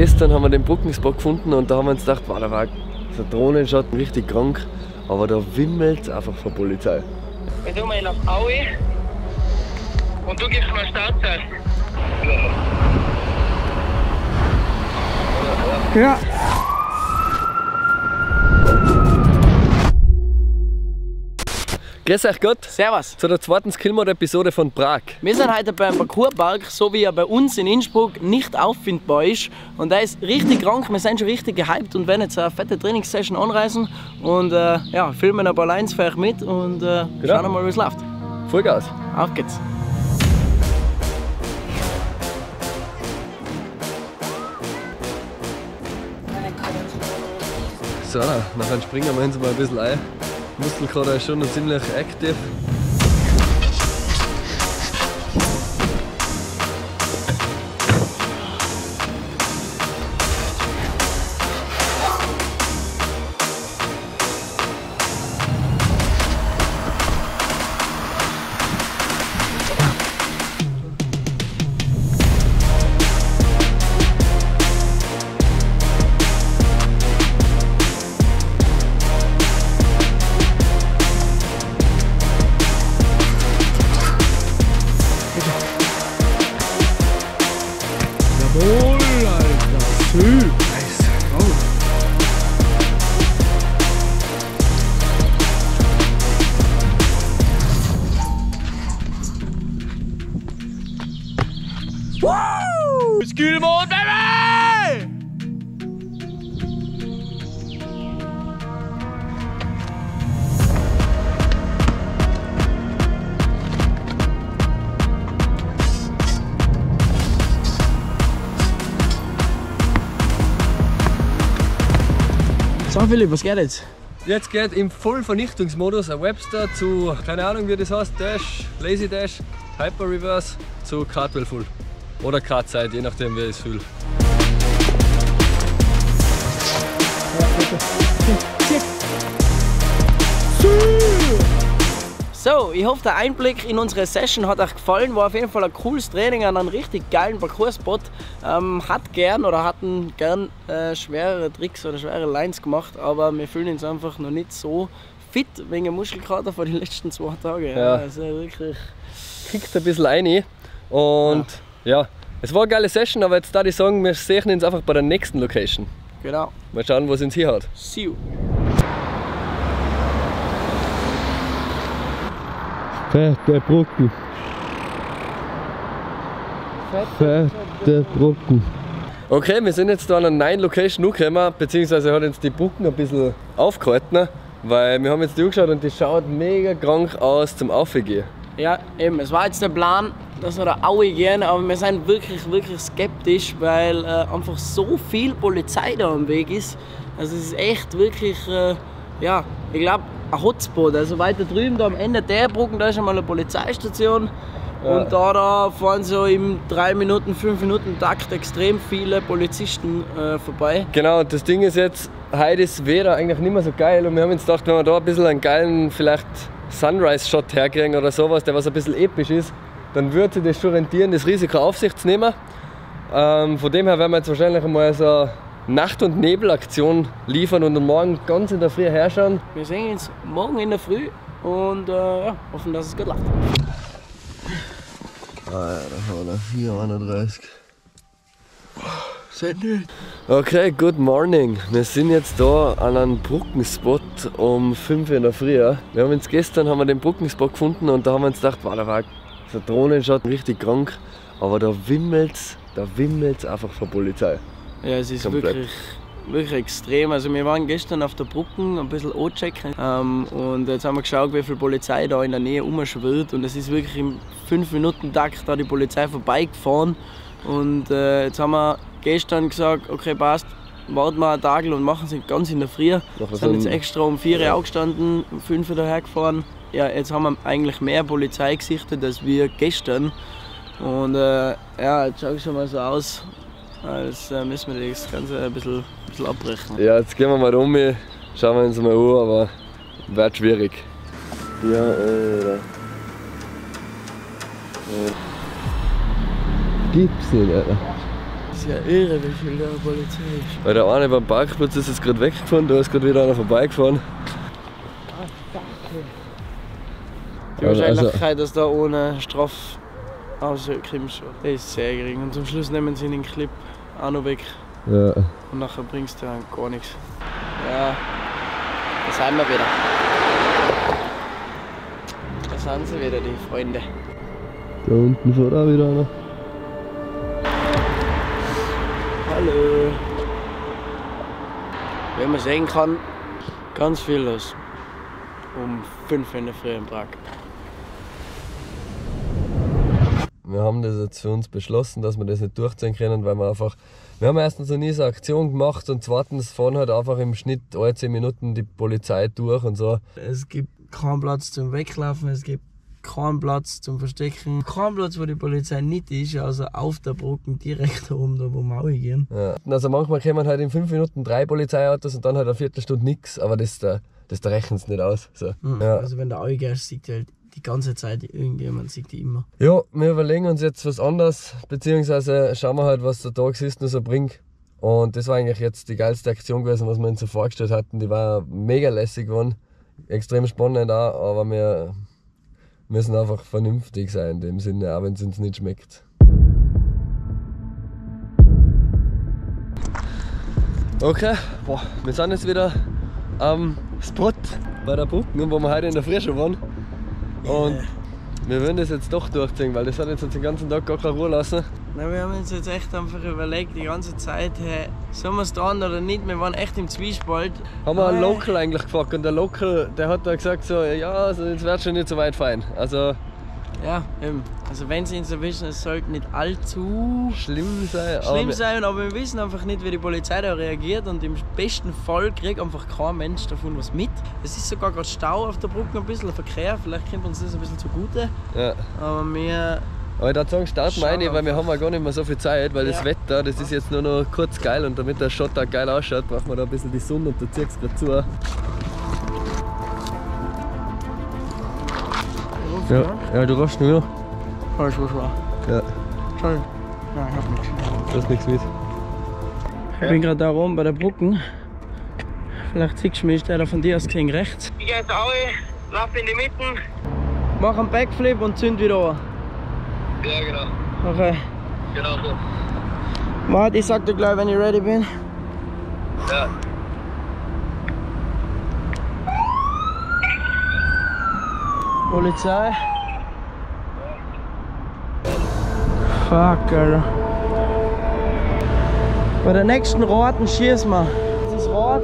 gestern haben wir den Brückenspot gefunden und da haben wir uns gedacht, wow, da war so ein Drohnenschatten richtig krank, aber da wimmelt es einfach von Polizei. Wir tun mal nach Aue und du gibst mir Startzeit. Ja. Grüß euch Gott Servus. zu der zweiten Skillmode-Episode von Prag. Wir sind heute beim Parcourspark, so wie er bei uns in Innsbruck nicht auffindbar ist. Und der ist richtig krank, wir sind schon richtig gehypt und werden jetzt eine fette Trainingssession anreisen. Und äh, ja, filmen ein paar Lines für euch mit und äh, Genau. schauen mal, wie es läuft. Vollgas. Auf geht's. So, nachher springen wir uns mal ein bisschen ein. Muskelkater ist schon ziemlich aktiv. Woo! Skillmode, baby! So, Philipp, was geht jetzt? Jetzt geht im Vollvernichtungsmodus ein Webster zu, keine Ahnung wie das heißt, Dash, Lazy Dash, Hyper Reverse zu Cartwheel Full. Oder Kartzeit, je nachdem wie ich es fühle. So, ich hoffe, der Einblick in unsere Session hat euch gefallen. War auf jeden Fall ein cooles Training an einem richtig geilen Parcours-Spot. Ähm, hat gern oder hatten gern äh, schwerere Tricks oder schwere Lines gemacht, aber wir fühlen uns einfach noch nicht so fit wegen dem Muskelkater von den letzten zwei Tagen. Ja. Also wirklich. Kickt ein bisschen rein und ja. Es war eine geile Session, aber jetzt da ich sagen, wir sehen uns einfach bei der nächsten Location. Genau. Mal schauen, was uns hier hat. See you. Fette Brücken. Fette Brücken. Okay, wir sind jetzt da an einer neuen Location angekommen, beziehungsweise hat uns die Brücken ein bisschen aufgehalten, weil wir haben jetzt die angeschaut und die schaut mega krank aus zum Aufgehen. Ja, eben. Es war jetzt der Plan, dass wir Aue gehen, aber wir sind wirklich, wirklich skeptisch, weil äh, einfach so viel Polizei da am Weg ist. Also es ist echt wirklich, äh, ja, ich glaube, ein Hotspot. Also weiter drüben, da am Ende der Brücken, da ist schon mal eine Polizeistation. Ja. Und da, da fahren so im 3 Minuten, 5 Minuten Takt extrem viele Polizisten äh, vorbei. Genau, und das Ding ist jetzt, heute ist Wetter eigentlich nicht mehr so geil und wir haben uns gedacht, wenn wir da ein bisschen einen geilen, vielleicht Sunrise-Shot herkriegen oder sowas, der was ein bisschen episch ist, dann würde sich das schon rentieren, das Risiko auf sich zu nehmen. Ähm, von dem her werden wir jetzt wahrscheinlich einmal so eine Nacht- und Nebelaktion liefern und am Morgen ganz in der Früh herschauen. Wir sehen uns morgen in der Früh und äh, ja, hoffen, dass es gut läuft. Ah ja, da haben wir 431. Okay, good morning. Wir sind jetzt da an einem Brückenspot um 5 Uhr in der Früh. Wir haben uns gestern haben wir den Brückenspot gefunden und da haben wir uns gedacht, wow, da war so ein Drohnenschatten richtig krank. Aber da wimmelt's, da wimmelt's einfach von Polizei. Ja, es ist Komplett. wirklich, wirklich extrem. Also wir waren gestern auf der Brücke ein bisschen anchecken ähm, und jetzt haben wir geschaut, wie viel Polizei da in der Nähe umschwirrt und es ist wirklich im 5-Minuten-Takt da die Polizei vorbeigefahren und äh, jetzt haben wir gestern gesagt, okay passt, warten wir einen Tag und machen sie ganz in der Früh. Wir so sind jetzt extra um 4 Uhr aufgestanden, um 5 Uhr dahergefahren. Ja, jetzt haben wir eigentlich mehr Polizei gesichtet als wir gestern. Und äh, ja, jetzt schaut schon mal so aus, als äh, müssen wir das Ganze ein bisschen, ein bisschen abbrechen. Ja, jetzt gehen wir mal um, schauen wir uns mal an, aber wird schwierig. Ja, äh, Gibt's nicht, Alter. Das ist ja irre, wie viel da Polizei ist. Weil der eine beim Parkplatz ist jetzt gerade weggefahren, da ist gerade wieder einer vorbeigefahren. Die Also- Wahrscheinlichkeit, dass da ohne Straf rauskommst, die ist sehr gering. Und zum Schluss nehmen sie den Clip auch noch weg. Ja. Und nachher bringst du dann gar nichts. Ja, da sind wir wieder. Da sind sie wieder, die Freunde. Da unten fährt auch wieder einer. Hallo. Wie man sehen kann, ganz viel los. Um 5 in der Früh in Prag. Wir haben das jetzt für uns beschlossen, dass wir das nicht durchziehen können, weil wir einfach. Wir haben erstens noch nie so eine Aktion gemacht und zweitens fahren halt einfach im Schnitt alle 10 Minuten die Polizei durch und so. Es gibt keinen Platz zum Weglaufen, es gibt keinen Platz zum Verstecken, keinen Platz, wo die Polizei nicht ist, also auf der Brücke direkt da oben, da wo wir gehen. Ja. Also manchmal kommen halt in 5 Minuten drei Polizeiautos und dann halt eine Viertelstunde nichts, aber das, da, das da rechnen sie nicht aus. So. Ja. Also wenn der gehst, sieht halt die ganze Zeit irgendjemand, sieht die immer. ja, wir überlegen uns jetzt was anderes, beziehungsweise schauen wir halt, was der Tag ist noch so bringt. Und das war eigentlich jetzt die geilste Aktion gewesen, was wir uns so vorgestellt hatten. Die war mega lässig geworden, extrem spannend auch, aber wir müssen einfach vernünftig sein in dem Sinne, auch wenn es uns nicht schmeckt. Okay, boah, wir sind jetzt wieder am Spot bei der Brücke, wo wir heute in der Früh schon waren. Und wir würden das jetzt doch durchziehen, weil das hat jetzt den ganzen Tag gar keine Ruhe lassen. Na, wir haben uns jetzt echt einfach überlegt, die ganze Zeit, hey, sollen wir es dran oder nicht? Wir waren echt im Zwiespalt. Haben wir einen Local eigentlich gefragt und der Local, der hat da gesagt so, ja, also jetzt wird schon nicht so weit fein. Also Ja, eben. Also wenn sie uns erwischen, es sollte nicht allzu schlimm sein. schlimm aber sein, aber wir wissen einfach nicht, wie die Polizei da reagiert und im besten Fall kriegt einfach kein Mensch davon was mit. Es ist sogar gerade Stau auf der Brücke, ein bisschen Verkehr, vielleicht kommt uns das ein bisschen zugute, Ja. aber wir... Aber ich würde sagen, starten wir Schauen rein, weil wir haben ja gar nicht mehr so viel Zeit, weil das Ja. Wetter, das ist jetzt nur noch kurz geil und damit der Shot auch geil ausschaut, brauchen wir da ein bisschen die Sonne und du ziehst gerade zu. Ja, ja du rufst nur. Alles was war. Ja, Schau. Nein, ich hab nichts. du hast nichts mit. Ich bin gerade da oben bei der Brücke. Vielleicht siehst du mich, der da von dir aus gesehen rechts. Ich geh jetzt auch, lauf in die Mitte. Mach einen Backflip und zünd wieder an. Ja, genau. Okay. Genau so. Warte, ich sag dir gleich, wenn ich ready bin. Ja. Polizei. Fuck, Alter. Bei der nächsten Raten schießen wir. Das ist Rad.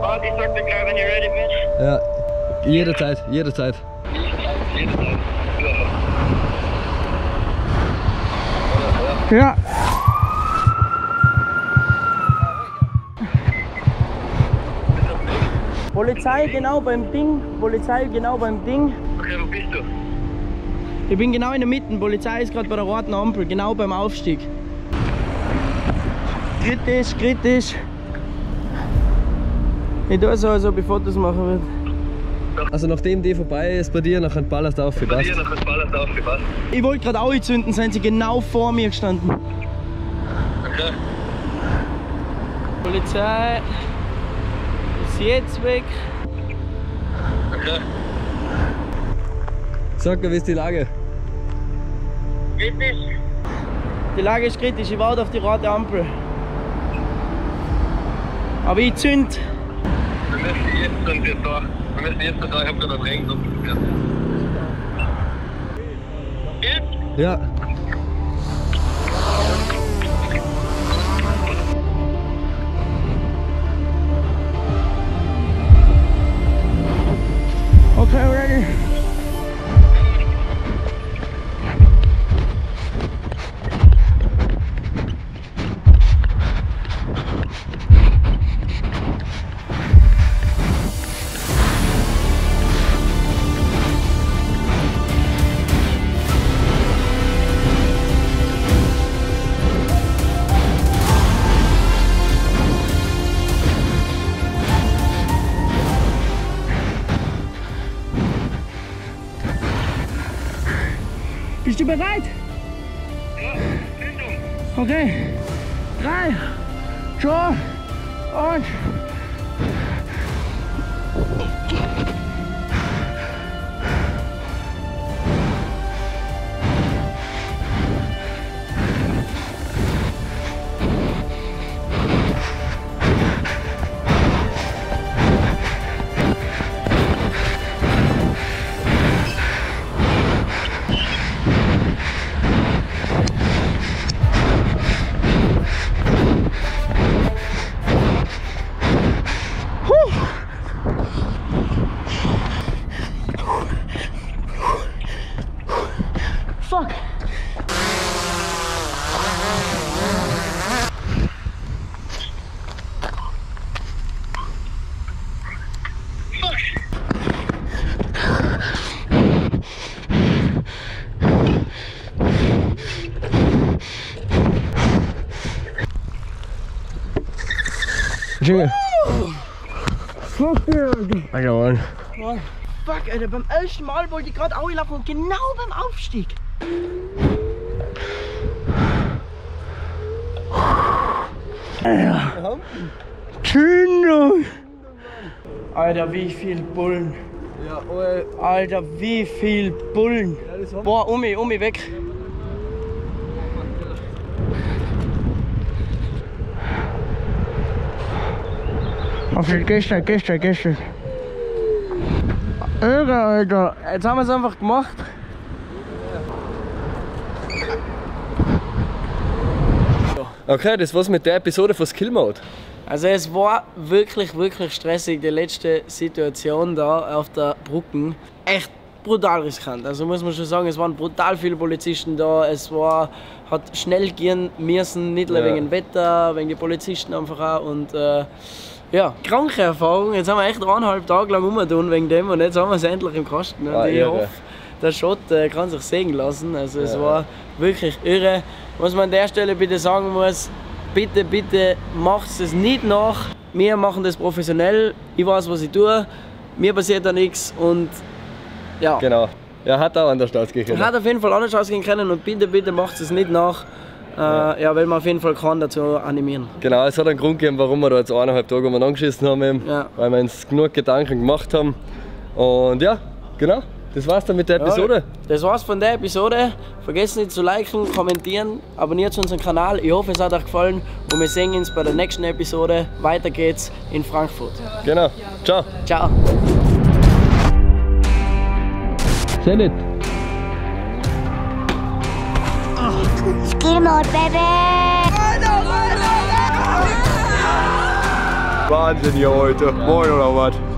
Warte, ich sag dir gleich, wenn ich ready bin. Ja, jederzeit, jederzeit. Jederzeit. Ja. Polizei genau beim Ding. Polizei genau beim Ding. Okay, wo bist du? Ich bin genau in der Mitte. Polizei ist gerade bei der roten Ampel, genau beim Aufstieg. Kritisch, kritisch. Ich tue so, als ob ich Fotos machen würde. Also nachdem die vorbei ist bei dir, nachher ballerst du auf für Bei das. dir noch ein Ballast aufgepasst. Ich wollte gerade auch zünden, sind sie genau vor mir gestanden. Okay. Polizei jetzt weg. Okay. Sag mir, wie ist die Lage? Kritisch? Die Lage ist kritisch, ich warte auf die rote Ampel. Aber ich zünd. Wir müssen jetzt sind wir da. Wir müssen jetzt da. Ich hab gerade einen Regen? Ja. Okay, Bist du bereit? Ja, Bildung. Okay. Drei, schon und Jingle. Fuck, I got one. Fuck, Alter, beim ersten Mal wollte ich gerade laufen und genau beim Aufstieg. Alter. Tündung. Alter, wie viel Bullen. Ja, oh, Alter, wie viel Bullen. Boah, Umi, Umi, weg. Auf den gestern, gestern, gestern. Irre, Alter. Jetzt haben wir es einfach gemacht. Okay, das war's mit der Episode von Skill Mode. Also es war wirklich, wirklich stressig, die letzte Situation da auf der Brücken. Echt brutal riskant. Also muss man schon sagen, es waren brutal viele Polizisten da. Es war, hat schnell gehen müssen, nicht nur Ja. wegen dem Wetter, wegen den Polizisten einfach auch. Und äh, ja, kranke Erfahrung. Jetzt haben wir echt dreieinhalb Tage lang umgetan wegen dem und jetzt haben wir es endlich im Kasten. Und Ah, ich irre. hoffe, der Shot äh, kann sich sehen lassen. Also es war wirklich irre. Was man an der Stelle bitte sagen muss, bitte, bitte macht es nicht nach. Wir machen das professionell. Ich weiß, was ich tue. Mir passiert da nichts und ja. Genau. Ja, hat auch anders ausgehen Hat auf jeden Fall anders ausgehen können und bitte, bitte macht es nicht nach. Äh, ja, weil man auf jeden Fall kann dazu animieren. Genau, es hat einen Grund gegeben, warum wir da jetzt eineinhalb Tage umeinander angeschissen haben, eben, Ja. weil wir uns genug Gedanken gemacht haben. Und ja, genau, das war's dann mit der Episode. Das war's von der Episode. Vergesst nicht zu liken, kommentieren, abonniert unseren Kanal. Ich hoffe, es hat euch gefallen und wir sehen uns bei der nächsten Episode. Weiter geht's in Frankfurt. Genau, ciao. Ciao. Sehr nett. Skill mode, baby! Wahnsinn hier heute. Moin oder was?